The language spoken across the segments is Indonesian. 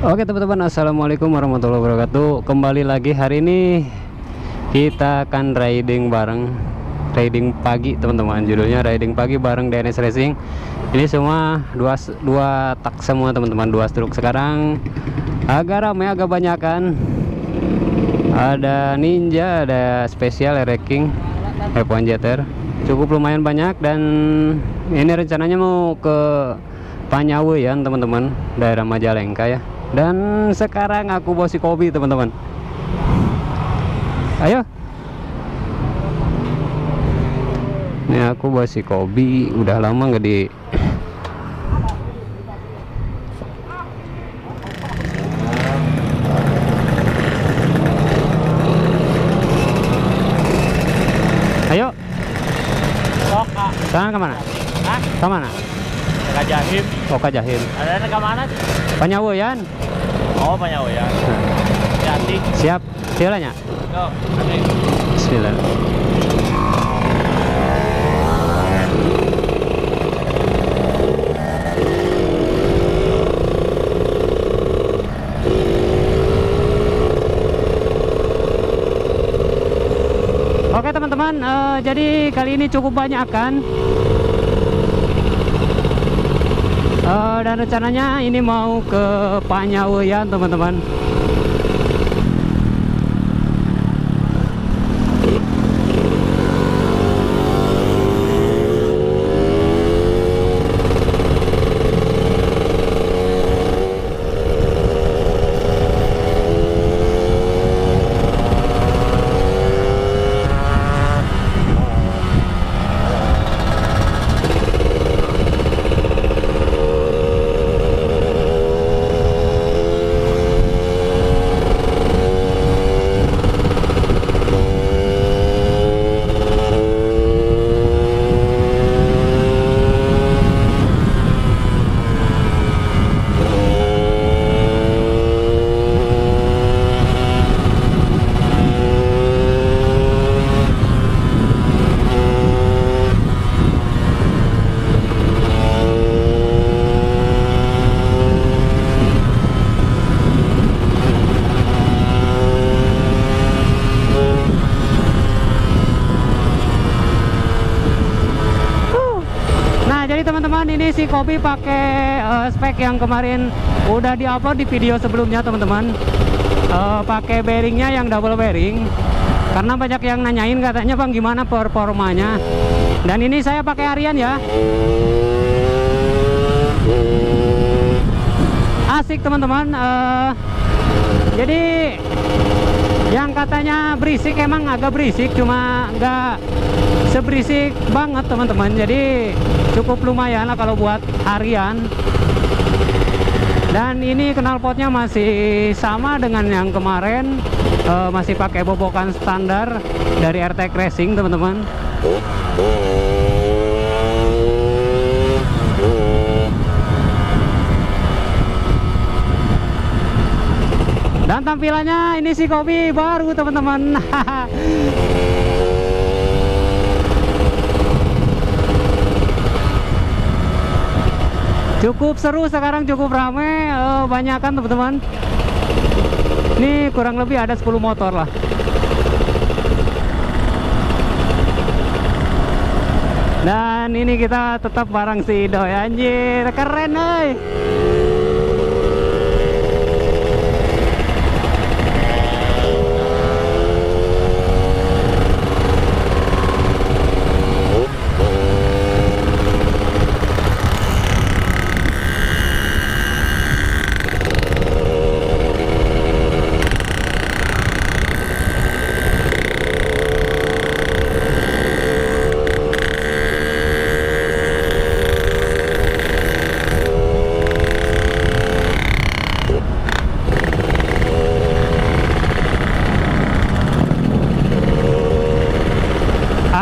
Oke teman-teman Assalamualaikum warahmatullahi wabarakatuh. Kembali lagi hari ini Kita akan riding bareng Riding pagi teman-teman. Judulnya riding pagi bareng DNS Racing. Ini semua dua, dua tak semua teman-teman Dua struk. Sekarang Agak ramai agak banyakan. Ada Ninja Ada spesial King F1 JTR Cukup lumayan banyak Dan ini rencananya mau ke Panyaweyan teman-teman Daerah Majalengka ya dan sekarang aku bawa si Kobi teman-teman. Ayo. Ini aku bawa si Kobi udah lama nggak di Ke Jahim Ada ke mana? Panyaweyan Oh, banyak ya. Jati. siap silanya. Bismillah Oke teman-teman, eh, jadi kali ini cukup banyak kan Eh, Dan rencananya ini mau ke Panyaweyan teman-teman Nah, jadi teman-teman si Kopi pakai eh, spek yang kemarin udah diupload di video sebelumnya, teman-teman. Eh, pakai bearingnya yang double bearing. Karena banyak yang nanyain katanya, "Bang, gimana performanya?" Dan ini saya pakai harian ya. Asik, teman-teman. Eh, jadi yang katanya berisik emang agak berisik, cuma nggak seberisik banget teman-teman. Jadi cukup lumayan lah kalau buat harian. Dan ini knalpotnya masih sama dengan yang kemarin. Eh, masih pakai bobokan standar dari RTX Racing teman-teman. Dan tampilannya ini si Kobi baru teman-teman cukup seru sekarang cukup rame. Eh, banyak kan teman-teman. Ini kurang lebih ada 10 motor lah. Dan ini kita tetap bareng si Idoy anjir keren oi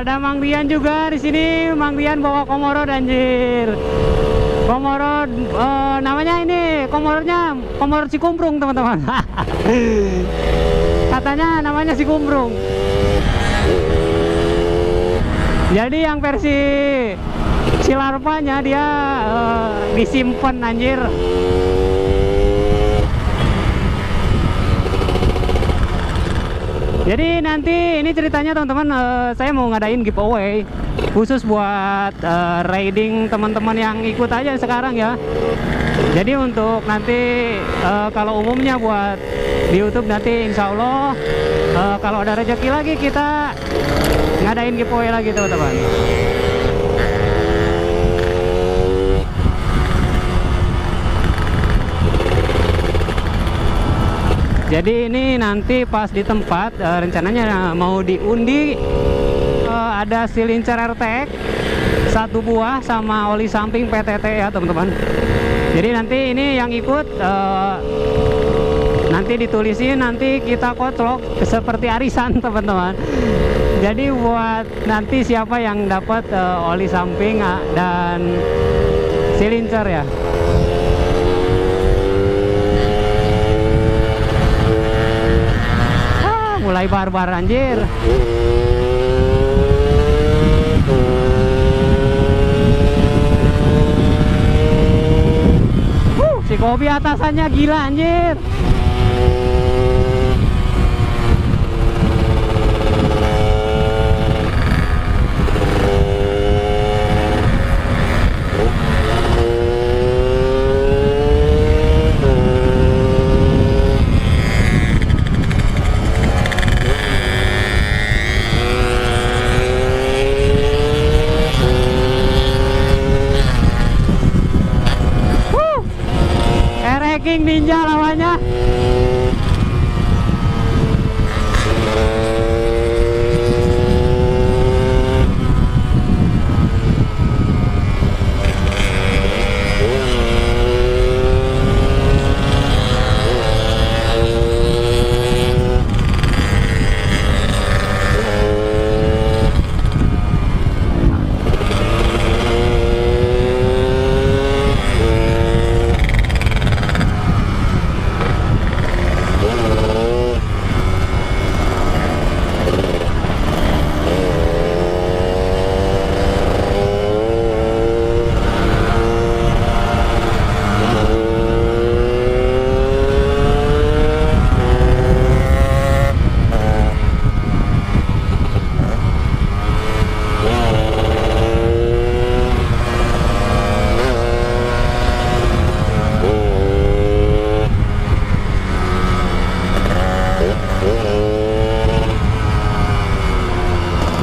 Ada Mang Rian juga di Rian bawa komoro anjir. Komoro eh, namanya ini komornya komor Cikumprung teman-teman. Katanya namanya Cikumprung. Jadi yang versi silarpanya dia eh, disimpan anjir. Jadi nanti ini ceritanya teman-teman eh, saya mau ngadain giveaway khusus buat eh, riding teman-teman yang ikut aja sekarang ya. Jadi untuk nanti eh, kalau umumnya buat di YouTube nanti insya Allah eh, kalau ada rezeki lagi kita ngadain giveaway lagi teman-teman. Jadi ini nanti pas di tempat eh, rencananya mau diundi eh, ada silincer RTX satu buah sama oli samping PTT ya teman-teman. Jadi nanti ini yang ikut eh, nanti ditulisin nanti kita kotlok seperti arisan teman-teman. Jadi buat nanti siapa yang dapat eh, oli samping ah, dan silincer ya. Mulai barbar anjir. Si Kobi atasannya gila anjir. Huh. Ereking ninja lawannya.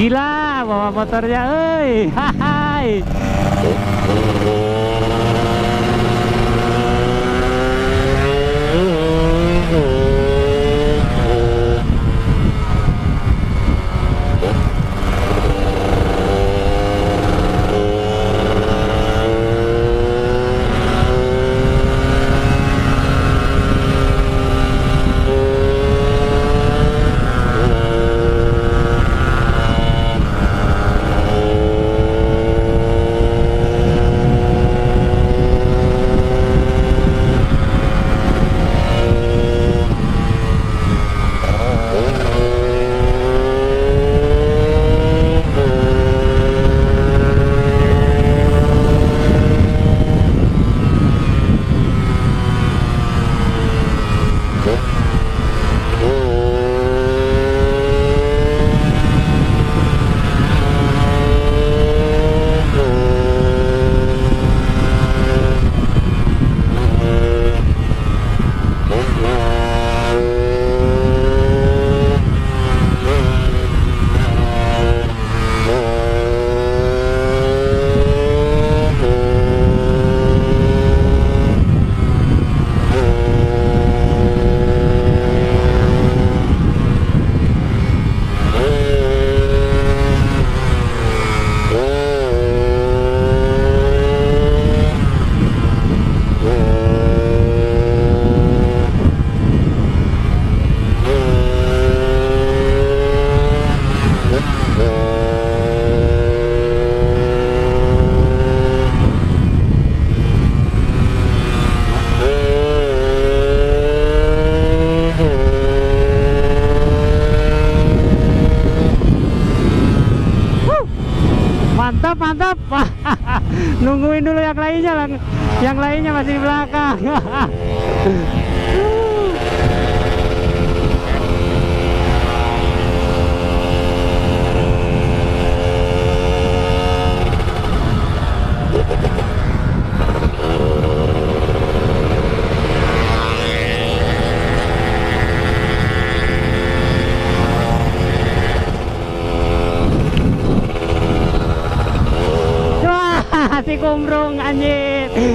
Gila bawa motornya, euy. Hai. jalan. Yang lainnya masih di belakang. Si Kumrung anjing. Jadi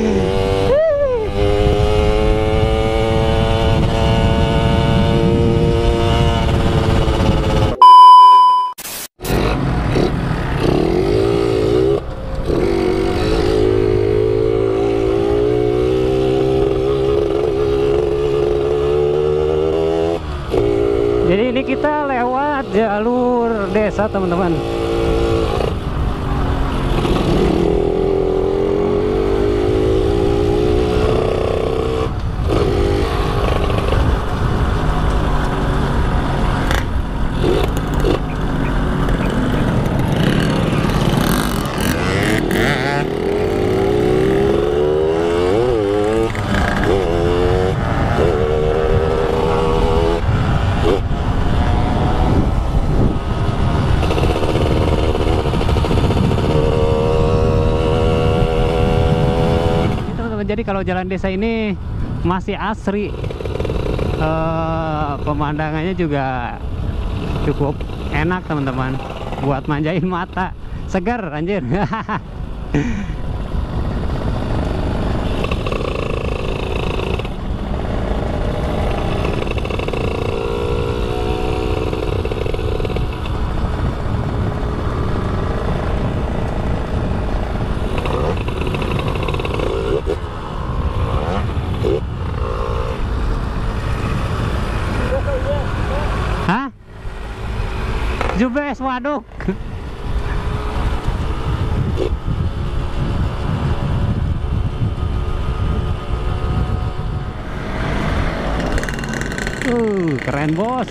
ini kita lewat jalur desa teman-teman. Ini, teman-teman jadi kalau jalan desa ini masih asri Eh, pemandangannya juga cukup enak teman-teman. Buat manjain mata. Segar anjir Waduk Uh, keren bos.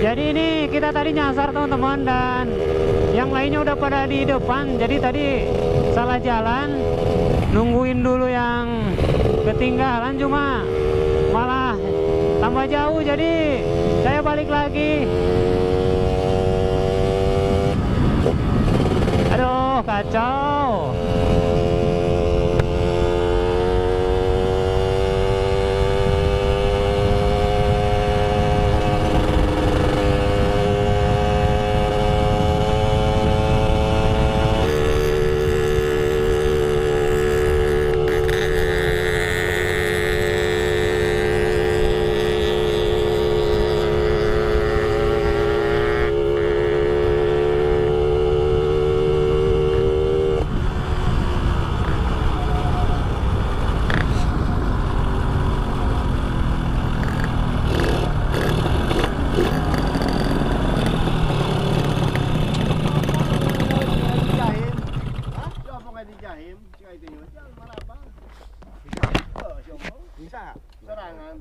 Jadi ini tadi nyasar teman-teman dan yang lainnya udah pada di depan. Jadi tadi salah jalan, nungguin dulu yang ketinggalan cuma malah tambah jauh. Jadi saya balik lagi. Aduh kacau. Dijahim. Hah? Si Ompong nggak dijahim? Si kayak itu yun. Ya, mana apa? Oh, si Ompong. Bisa. Serangan.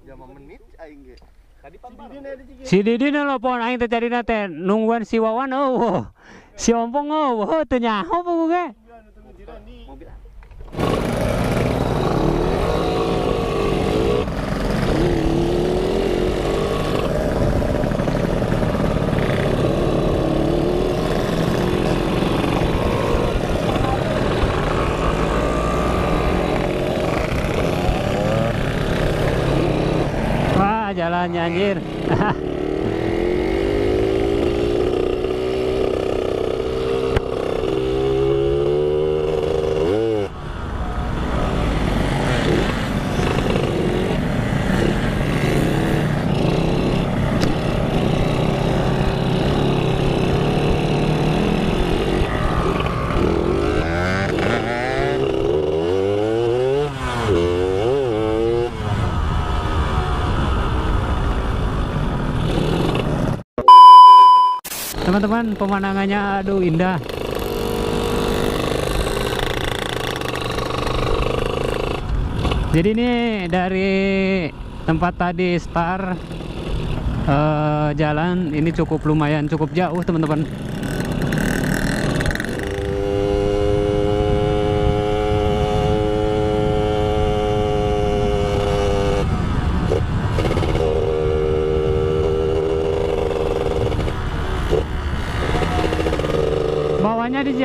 Ya mau menit aing ge. Tadi pan Didi nih di Si Didi nelpon aing teh jadi nate nungguan si Wawan oh. Si Ompong oh, oh teu nyaho pokoknya. mobil. Wah, jalannya anjir. Ajá. teman-teman pemandangannya aduh indah. Jadi ini dari tempat tadi start uh, eh, jalan ini cukup lumayan cukup jauh teman-teman.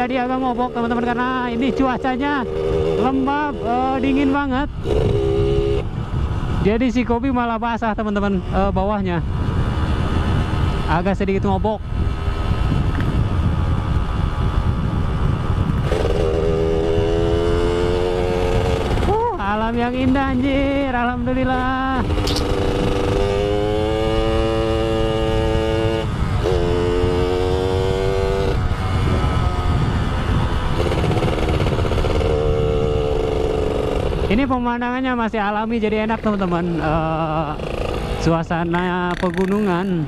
Jadi agak ngobok teman-teman karena ini cuacanya lembab eh, dingin banget. Jadi si kopi malah basah teman-teman eh, bawahnya. Agak sedikit ngobok. Uh, alam yang indah anjir, alhamdulillah. Ini pemandangannya masih alami jadi enak teman-teman. Eh, suasana pegunungan.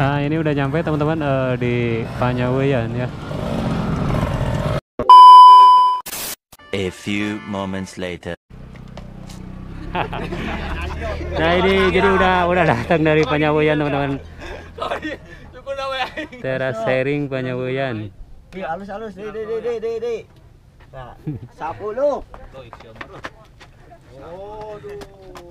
Nah, ini udah nyampe teman-teman eh, di Panyaweyan ya. A few moments later. Nah, ini jadi udah udah datang dari Panyaweyan teman-teman. Teras sharing Panyaweyan. Iya, halus-halus, deh, deh, deh, deh, deh, deh. Nah, sapu lu. Oh, duh.